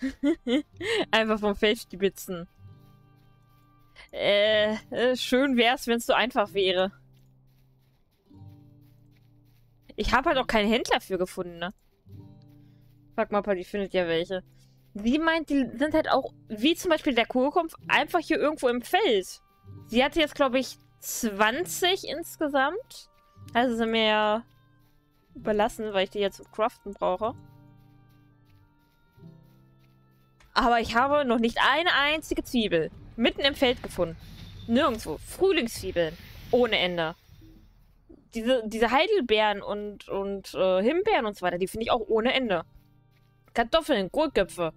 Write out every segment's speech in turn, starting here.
Einfach vom Feld stibitzen. Äh, äh, schön wär's, wenn es so einfach wäre. Ich habe halt auch keinen Händler für gefunden, ne? Frag mal, die findet ja welche. Sie meint, die sind halt auch, wie zum Beispiel der Kohlkopf, einfach hier irgendwo im Feld. Sie hatte jetzt, glaube ich, 20 insgesamt. Also sind mir ja überlassen, weil ich die jetzt zum Craften brauche. Aber ich habe noch nicht eine einzige Zwiebel mitten im Feld gefunden. Nirgendwo. Frühlingszwiebeln. Ohne Ende. Diese, diese Heidelbeeren und, und äh, Himbeeren und so weiter, die finde ich auch ohne Ende. Kartoffeln, Kohlköpfe.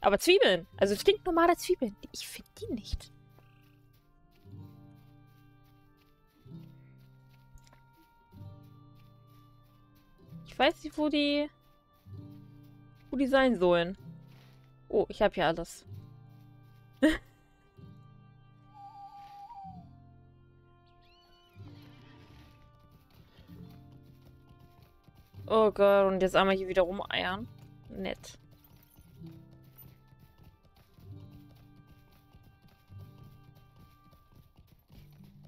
Aber Zwiebeln, also stinknormale Zwiebeln, ich finde die nicht. Ich weiß nicht, wo die... wo die sein sollen. Oh, ich habe hier alles. oh Gott, und jetzt einmal hier wieder rumeiern. Nett.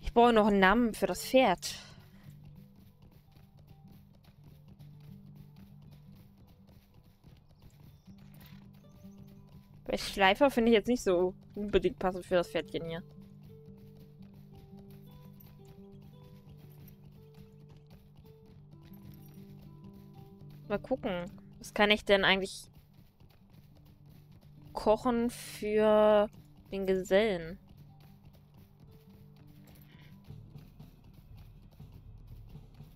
Ich brauche noch einen Namen für das Pferd. Bei Schleifer finde ich jetzt nicht so unbedingt passend für das Pferdchen hier. Mal gucken. Was kann ich denn eigentlich kochen für den Gesellen?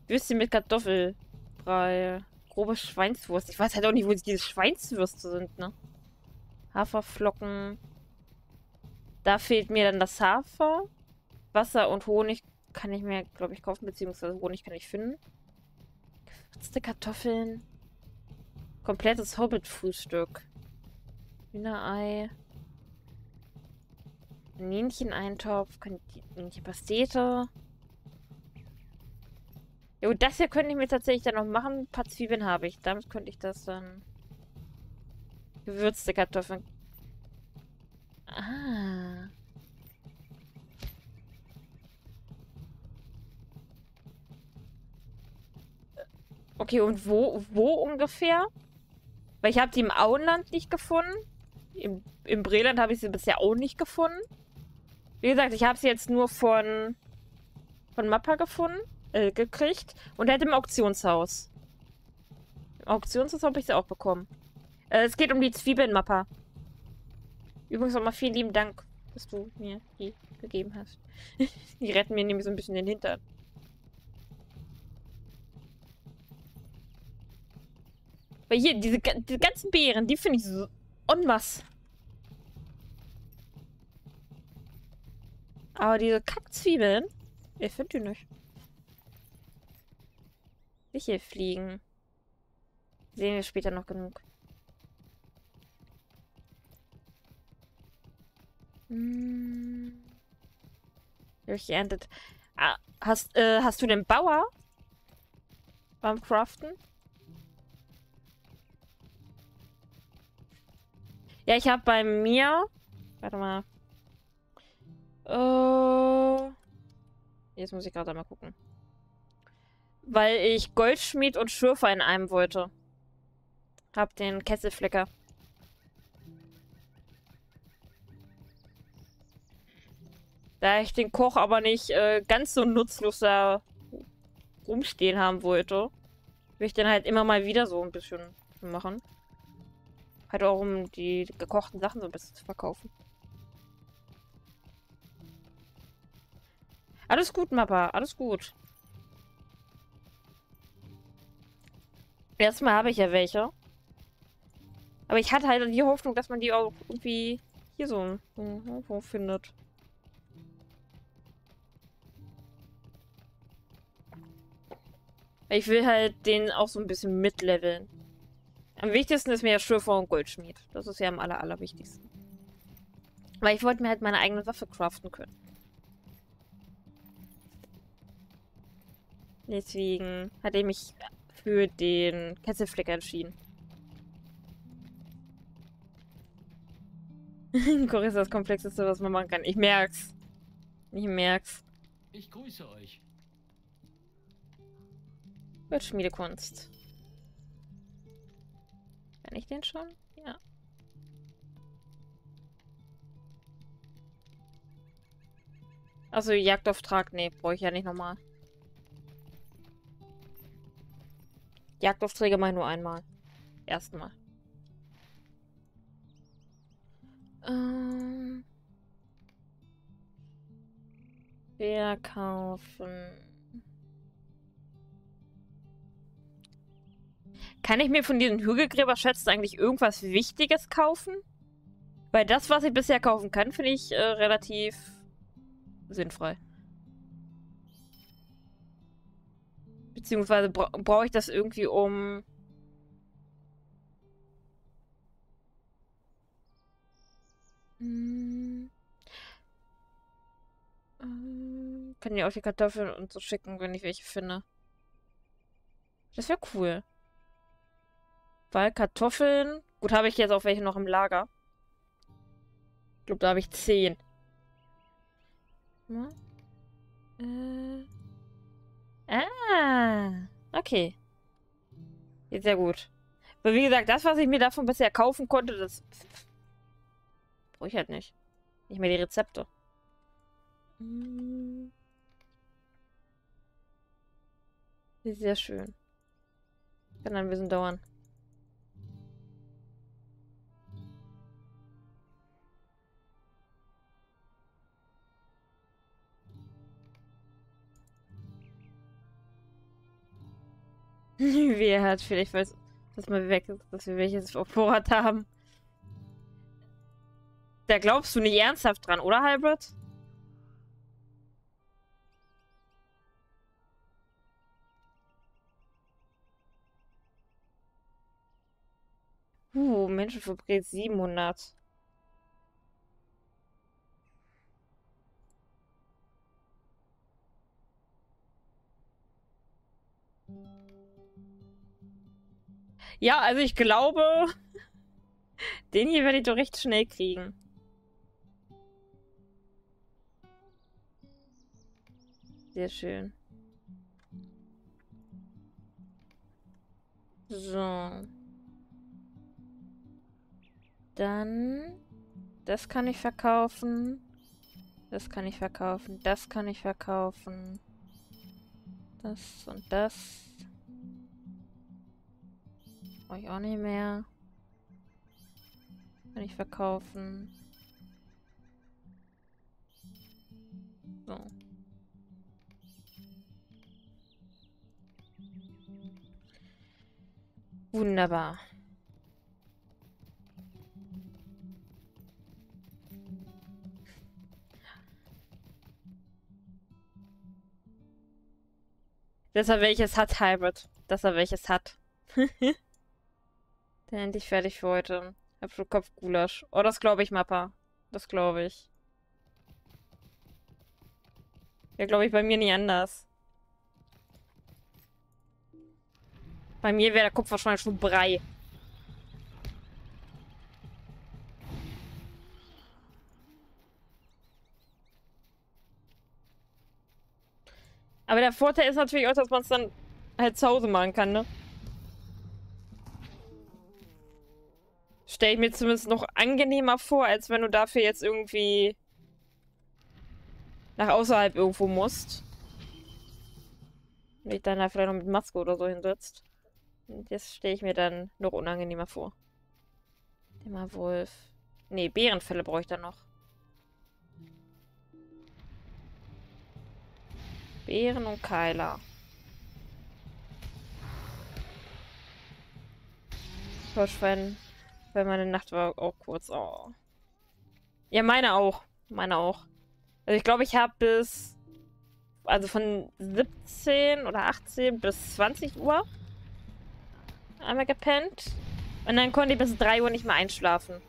Würstchen mit Kartoffelbrei. Grobe Schweinswurst. Ich weiß halt auch nicht, wo diese Schweinswürste sind, ne? Haferflocken. Da fehlt mir dann das Hafer. Wasser und Honig kann ich mir, glaube ich, kaufen, beziehungsweise Honig kann ich finden. Gewürzte Kartoffeln. Komplettes Hobbit-Frühstück. Hühnerei. Kaninchen-Eintopf. Kaninchen-Pastete. Jo, das hier könnte ich mir tatsächlich dann noch machen. Ein paar Zwiebeln habe ich. Damit könnte ich das dann... Gewürzte Kartoffeln. Ah. Okay, und wo, wo ungefähr? Weil ich habe die im Auenland nicht gefunden. Im, im Breland habe ich sie bisher auch nicht gefunden. Wie gesagt, ich habe sie jetzt nur von, von Mappa gefunden, äh, gekriegt. Und halt im Auktionshaus. Im Auktionshaus habe ich sie auch bekommen. Äh, es geht um die Zwiebelnmapper. Übrigens nochmal vielen lieben Dank, dass du mir die gegeben hast. die retten mir nämlich so ein bisschen den Hintern. Weil hier, diese, diese ganzen Beeren, die finde ich so en masse. Aber diese Kackzwiebeln, ich finde die nicht. Nicht hier fliegen. Sehen wir später noch genug. Hm. Durchgeerntet. Ah, hast, äh, hast du den Bauer beim Craften? Ja, ich habe bei mir... Warte mal. Äh, jetzt muss ich gerade mal gucken. Weil ich Goldschmied und Schürfer in einem wollte. Hab den Kesselflecker. Da ich den Koch aber nicht äh, ganz so nutzlos da rumstehen haben wollte, will ich den halt immer mal wieder so ein bisschen machen. Halt auch um die gekochten Sachen so ein bisschen zu verkaufen. Alles gut, Mappa. Alles gut. Erstmal habe ich ja welche. Aber ich hatte halt die Hoffnung, dass man die auch irgendwie hier so irgendwo findet. Ich will halt den auch so ein bisschen mitleveln. Am wichtigsten ist mir ja Schürfer und Goldschmied. Das ist ja am aller, allerwichtigsten. Weil ich wollte mir halt meine eigene Waffe craften können. Deswegen hatte ich mich für den Kesselflicker entschieden. Chorus ist das Komplexeste, was man machen kann. Ich merk's. Ich merk's. Ich grüße euch. Wird Schmiedekunst. Kann ich den schon? Ja. Also Jagdauftrag, nee, brauche ich ja nicht nochmal. Jagdaufträge mache ich nur einmal. Erstmal. Ähm. Verkaufen. Kann ich mir von diesen Hügelgräberschätzen eigentlich irgendwas Wichtiges kaufen? Weil das, was ich bisher kaufen kann, finde ich äh, relativ sinnfrei. Beziehungsweise bra brauche ich das irgendwie um... Hm. Ähm, kann ja auch die Kartoffeln und so schicken, wenn ich welche finde. Das wäre cool. Weil Kartoffeln... Gut, habe ich jetzt auch welche noch im Lager. Ich glaube, da habe ich zehn. Hm? Äh... Ah, okay. Geht sehr gut. Aber wie gesagt, das, was ich mir davon bisher kaufen konnte, das brauche ich halt nicht. Nicht mehr die Rezepte. Hm. Sehr schön. Kann ein bisschen dauern. Wer hat vielleicht weiß, dass man weg ist, dass wir welches Vorrat haben. Da glaubst du nicht ernsthaft dran, oder, Hybrid? Uh, Menschenfabrik 700. Ja, also ich glaube, den hier werde ich doch recht schnell kriegen. Sehr schön. So. Dann... Das kann ich verkaufen. Das kann ich verkaufen. Das kann ich verkaufen. Das und das. Brauche ich auch nicht mehr. Kann ich verkaufen. So. Wunderbar. Dass er welches hat, Hybrid. Dass er welches hat. Dann endlich fertig für heute. Schon Kopfgulasch. Oh, das glaube ich, Mappa. Das glaube ich. Ja, glaube ich, bei mir nie anders. Bei mir wäre der Kopf wahrscheinlich schon Brei. Aber der Vorteil ist natürlich auch, dass man es dann halt zu Hause machen kann, ne? Stelle ich mir zumindest noch angenehmer vor, als wenn du dafür jetzt irgendwie nach außerhalb irgendwo musst. Wenn dich dann da vielleicht noch mit Maske oder so hinsetzt. Das stelle ich mir dann noch unangenehmer vor. Immer Wolf. Nee, Bärenfälle brauche ich dann noch. Bären und Keiler. Hirschwein weil meine Nacht war auch kurz. Oh. Ja, meine auch. Meine auch. Also ich glaube, ich habe bis... Also von 17 oder 18 bis 20 Uhr einmal gepennt. Und dann konnte ich bis 3 Uhr nicht mehr einschlafen.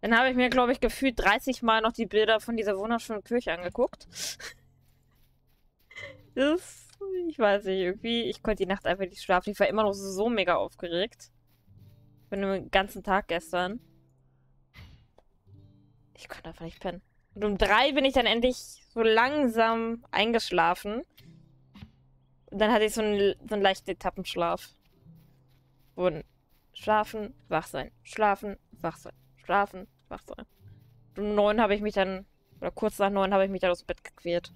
Dann habe ich mir, glaube ich, gefühlt 30 Mal noch die Bilder von dieser wunderschönen Kirche angeguckt. das ich weiß nicht, irgendwie, ich konnte die Nacht einfach nicht schlafen. Ich war immer noch so mega aufgeregt. Bin den ganzen Tag gestern. Ich konnte einfach nicht pennen. Und um drei bin ich dann endlich so langsam eingeschlafen. Und dann hatte ich so einen, so einen leichten Etappenschlaf. Und schlafen, wach sein, schlafen, wach sein, schlafen, wach sein. Um neun habe ich mich dann, oder kurz nach neun habe ich mich dann aus Bett gequält.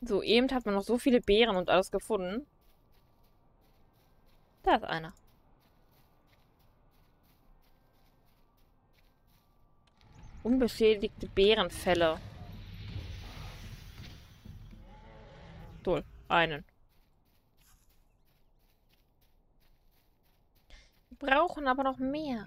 So, eben hat man noch so viele Beeren und alles gefunden. Da ist einer. Unbeschädigte Bärenfälle. Toll, einen. Wir brauchen aber noch mehr.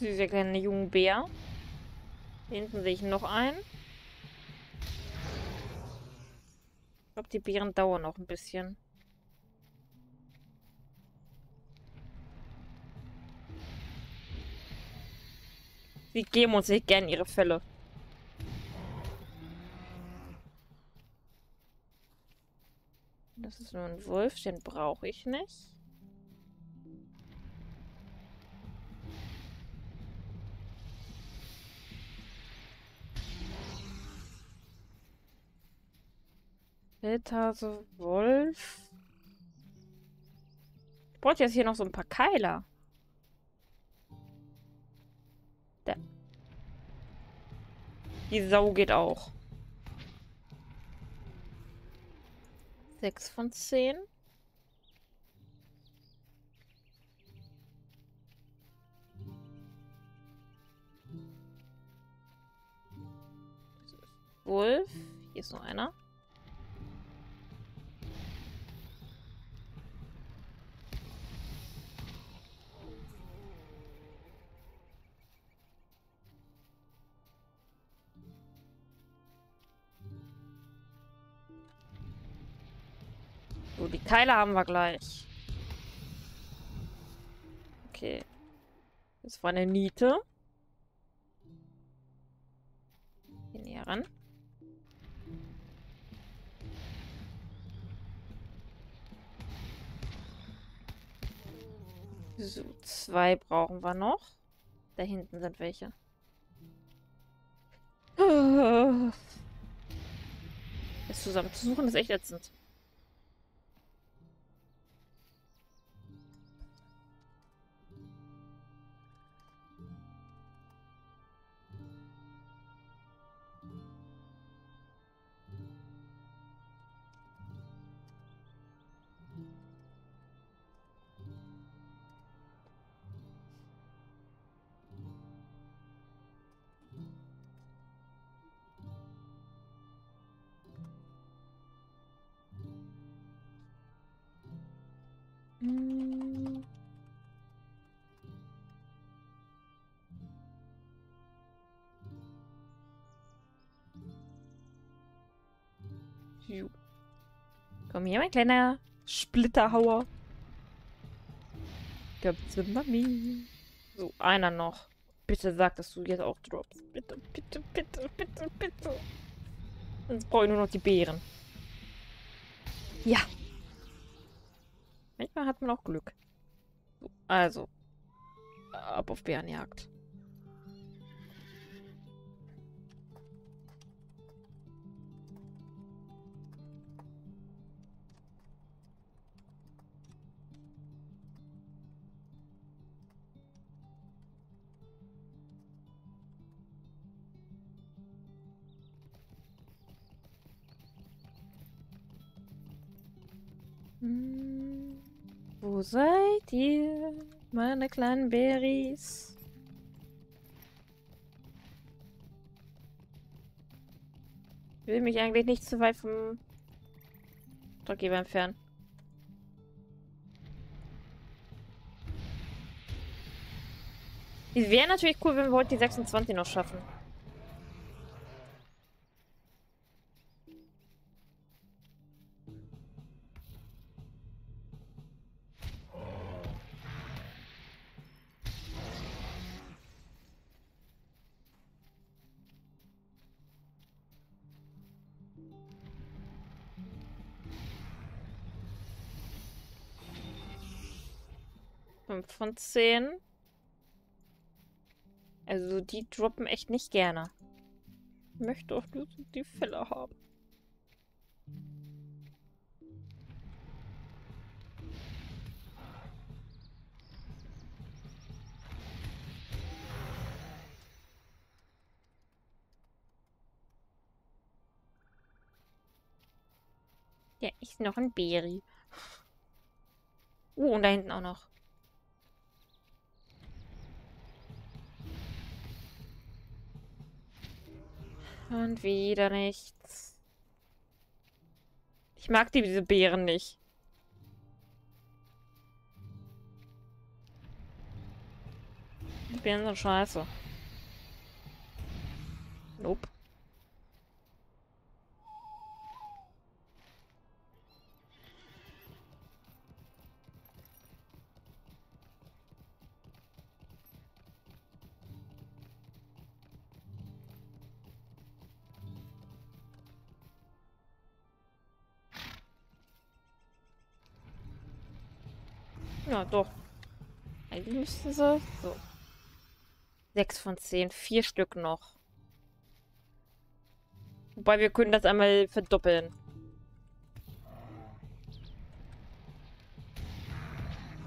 Dieser kleine junge Bär. Hinten sehe ich noch einen. Ich glaube, die Beeren dauern noch ein bisschen. Sie geben uns nicht gern ihre Fälle. Das ist nur ein Wolf, den brauche ich nicht. Wildhase, Wolf. Ich brauche jetzt hier noch so ein paar Keiler. Da. Die Sau geht auch. Sechs von zehn. Wolf. Hier ist noch einer. So, die Keile haben wir gleich. Okay. Das war eine Niete. Hier näher ran. So, zwei brauchen wir noch. Da hinten sind welche. Das zusammen zu suchen ist echt ätzend. Komm hier, mein kleiner Splitterhauer. Gibt's Mami. So, einer noch. Bitte sag, dass du jetzt auch droppst. Bitte, bitte, bitte, bitte, bitte. Sonst brauche ich nur noch die Beeren. Ja. Manchmal hat man auch Glück. So, also. Ab auf Bärenjagd. Hm, wo seid ihr, meine kleinen Berries? Ich will mich eigentlich nicht zu weit vom Doggeber entfernen. Es wäre natürlich cool, wenn wir heute die 26 noch schaffen. Fünf von zehn. Also die droppen echt nicht gerne. Ich möchte auch nur die Fälle haben. Ja, ist noch ein Beri. Oh, und da hinten auch noch. Und wieder nichts. Ich mag die, diese Beeren nicht. Die Beeren sind scheiße. Nope. Ja, doch. Eigentlich müssten sie... So. Sechs von zehn. Vier Stück noch. Wobei wir können das einmal verdoppeln.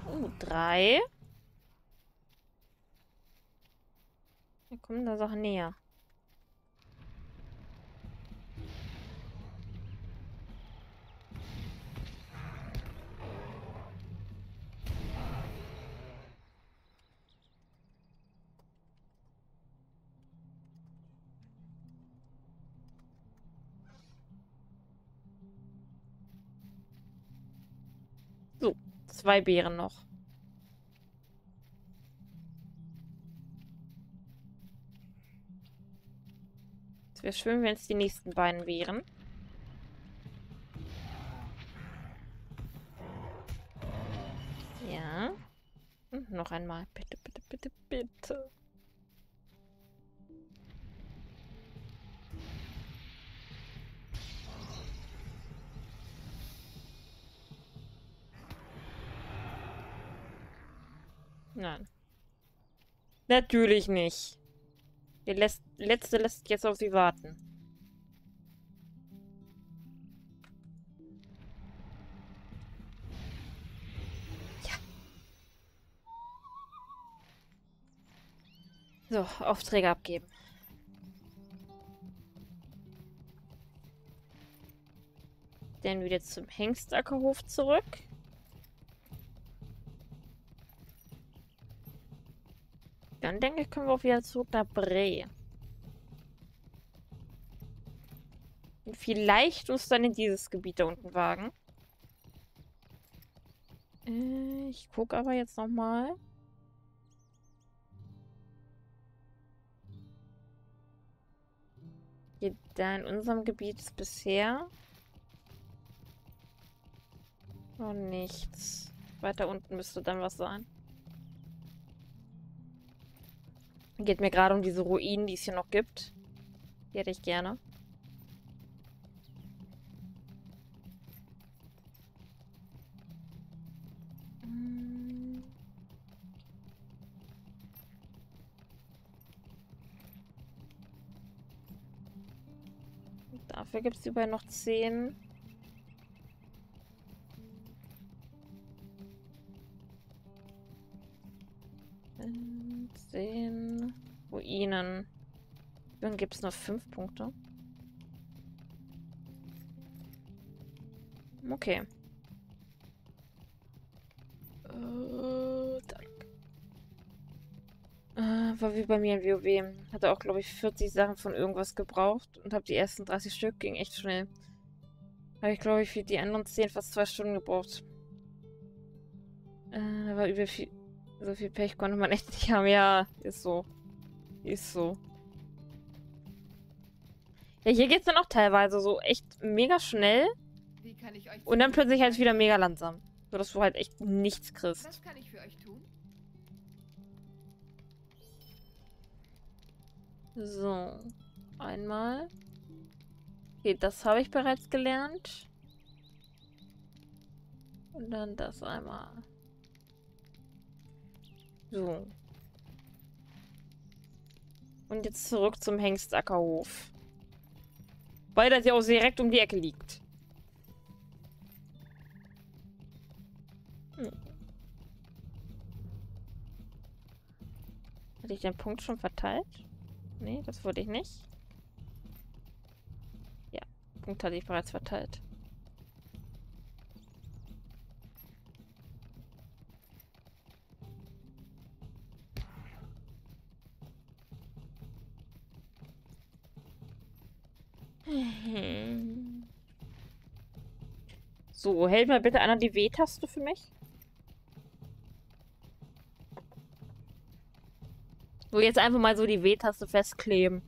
Oh, drei. Wir kommen da Sachen näher. Zwei Beeren noch. Es wäre schön, wenn es die nächsten beiden wären. Ja. Und noch einmal. Bitte, bitte, bitte, bitte. Nein. Natürlich nicht. Der lässt, letzte lässt jetzt auf sie warten. Ja. So, Aufträge abgeben. Dann wieder zum Hengstackerhof zurück. Dann denke ich, können wir auch wieder zurück nach Bre. Und vielleicht uns dann in dieses Gebiet da unten wagen. Äh, ich gucke aber jetzt nochmal. Da in unserem Gebiet ist bisher noch nichts. Weiter unten müsste dann was sein. Geht mir gerade um diese Ruinen, die es hier noch gibt. Die hätte ich gerne. Hm. Dafür gibt es überall noch 10. Ruinen. Dann gibt es noch fünf Punkte. Okay. Äh, äh, war wie bei mir in WoW. Hatte auch, glaube ich, 40 Sachen von irgendwas gebraucht und habe die ersten 30 Stück, ging echt schnell. Habe ich, glaube ich, für die anderen 10 fast zwei Stunden gebraucht. Äh, war über viel, so viel Pech konnte man echt nicht haben. Ja, ist so. Ist so. Ja, hier geht's dann auch teilweise so echt mega schnell. Und dann plötzlich halt wieder mega langsam. So dass du halt echt nichts kriegst. Was kann ich für euch tun? So. Einmal. Okay, das habe ich bereits gelernt. Und dann das einmal. So. Und jetzt zurück zum Hengstackerhof. Weil das ja auch direkt um die Ecke liegt. Hm. Hatte ich den Punkt schon verteilt? Nee, das wurde ich nicht. Ja, Punkt hatte ich bereits verteilt. Hält mal bitte einer die W-Taste für mich. So, jetzt einfach mal so die W-Taste festkleben.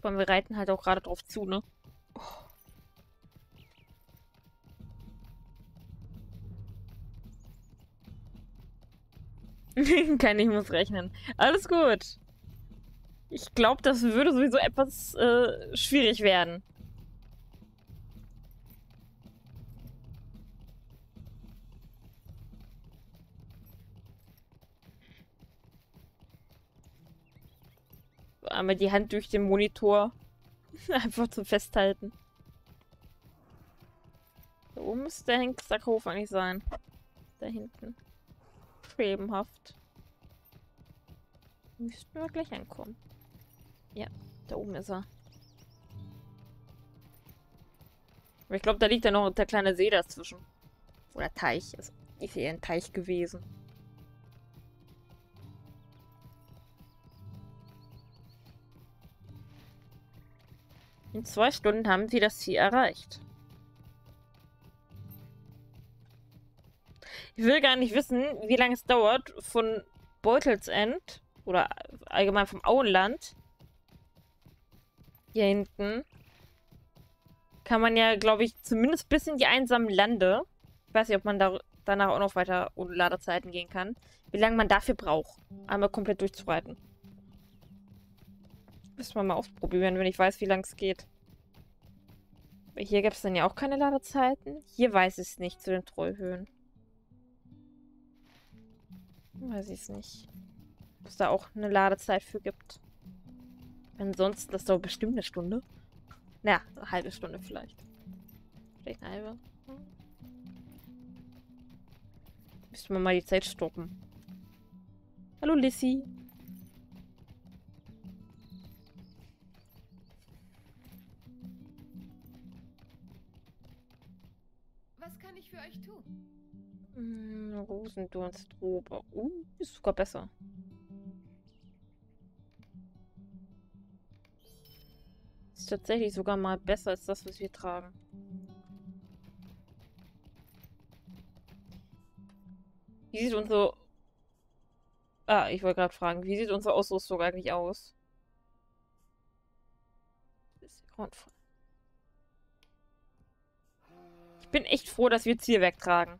Vor wir reiten halt auch gerade drauf zu, ne? Oh. Kein, ich muss rechnen. Alles gut. Ich glaube, das würde sowieso etwas äh, schwierig werden. Einmal die Hand durch den Monitor. Einfach zum Festhalten. Da oben müsste der Henksackhof eigentlich sein. Da hinten. Schwebenhaft. Müssten wir gleich ankommen. Ja, da oben ist er. Aber ich glaube, da liegt ja noch der kleine See dazwischen. Oder Teich. Es ist eher ein Teich gewesen. In zwei Stunden haben sie das Ziel erreicht. Ich will gar nicht wissen, wie lange es dauert von Beutelsend oder allgemein vom Auenland hier hinten kann man ja, glaube ich, zumindest bis in die einsamen Lande. Ich weiß nicht, ob man da danach auch noch weiter ohne Ladezeiten gehen kann. Wie lange man dafür braucht, einmal komplett durchzureiten. Müssen wir mal ausprobieren, wenn ich weiß, wie lange es geht. Hier gab es dann ja auch keine Ladezeiten. Hier weiß ich es nicht zu den Trollhöhen. Weiß ich es nicht. Es da auch eine Ladezeit für gibt. Ansonsten, das dauert bestimmt eine Stunde. Naja, eine halbe Stunde vielleicht. Vielleicht eine halbe. Müssen wir mal die Zeit stoppen. Hallo Lissy. Was kann ich für euch tun? Hm, Rosendurnstrobe. Uh, ist sogar besser. Tatsächlich sogar mal besser als das, was wir tragen. Wie sieht unsere... Ah, ich wollte gerade fragen, wie sieht unsere Ausrüstung eigentlich aus? Ich bin echt froh, dass wir Zielwerk tragen.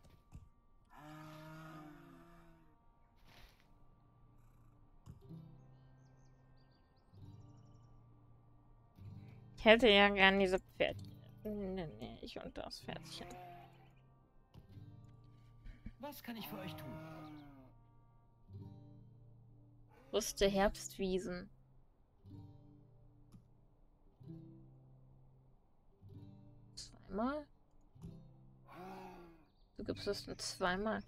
Hätte ja gern diese Pferdchen. Nee, ich und das Pferdchen. Was kann ich für euch tun? Rüste Herbstwiesen. Zweimal? Du gibst es nur zweimal.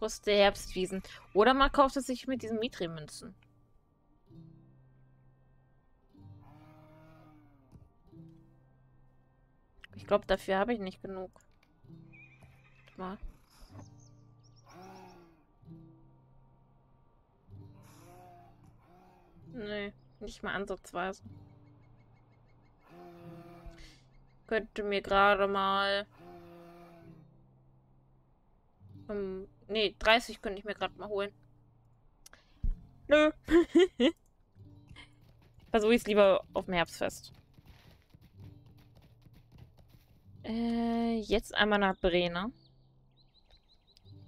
Rüste Herbstwiesen. Oder man kauft es sich mit diesen Mitri-Münzen. Ich glaube, dafür habe ich nicht genug. Warte mal. Nee, nicht mal ansatzweise. Könnte mir gerade mal... Um, nee, 30 könnte ich mir gerade mal holen. Nö. Versuche ich es lieber auf dem Herbstfest. Äh, jetzt einmal nach Brena.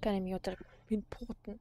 Kann ich mich auch direkt hinporten.